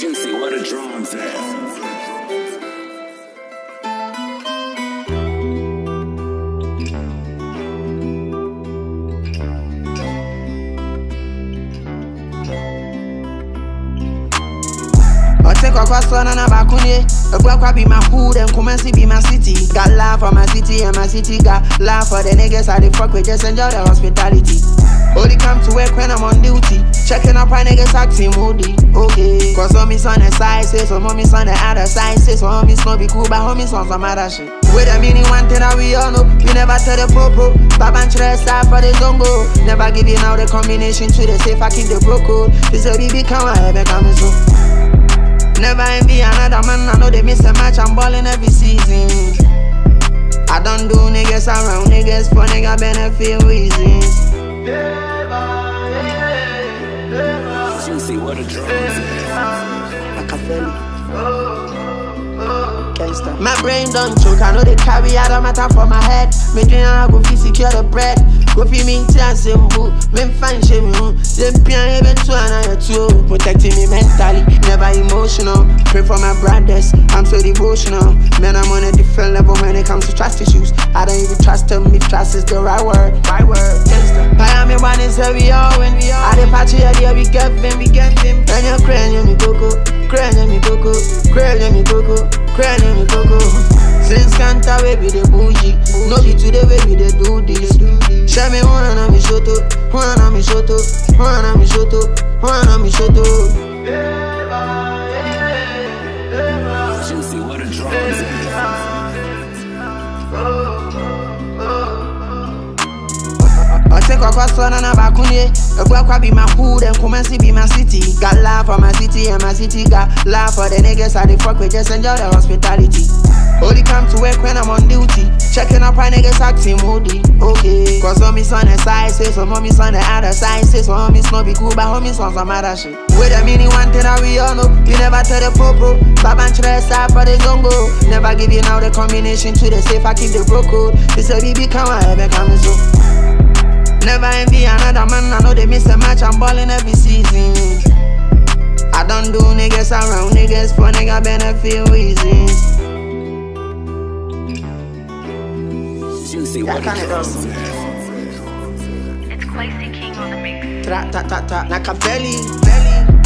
Juicy, where the drums at? Take a cross on and a bakuni. Abuakwa be my hood and see be my city. Got love for my city and my city got love for the niggas I dey fuck with. Just enjoy the hospitality. Only come to work when I'm on duty. Checking up on niggas acting moody. Okay. Cause homies on the side, say some homies on the other side. Say some homies no be cool, but homies on some other shit. With a meaning one thing that we all know. We never tell the popo. Baba and side for the zongo. Never you now the combination to the safe. I keep the bro code. This a BB come on, heaven coming soon. Never envy another man, I know they miss a match, I'm balling every season. I don't do niggas around niggas for nigga benefit reasons. Juicy, where the drums? Knackaveli. Gangsta. My brain don't choke, I know they carry out a matter for my head. Me and I go fi secure the bread. Go fi me and simple, eh, mm, me find shame you. Them pian even two and I two. Protecting me mentally, never emotional. Pray for my brothers, I'm so devotional. Man, I'm on a different level when it comes to trust issues. I don't even trust them if trust is the right word. Right word, gangsta. Miami one is where we all win. I the party idea we get them, we get them. You're oh, crying, oh, you go Crying, oh, you go Crying, you go Crying, you go Since Kanta we be the bougie No be today we be Show me one and me shoto One and me shoto One and me shoto One I take a cross on and a bakuni. Abuakwa be my hood and see be my city. Got love for my city and my city got love for the niggas I dey fuck with. Just enjoy the hospitality. Only come to work when I'm on duty. Checking up on niggas acting moody. Okay. Cause homies on the side, say some homies on the other side. Say some homies no be cool, but homies on some other shit. With a meaning one thing that we all know. You never tell the popo. Baba and side for the zongo. Never give you now the combination to the safe. I keep the bro code. This a BB come on, heaven coming soon. Never envy another man, I know they miss a match, I'm balling every season. I don't do niggas around niggas for nigga benefit reasons. Juicy, where the That kind of drums It's Quasi King on the mix. Tra ta ta ta, like a belly, belly.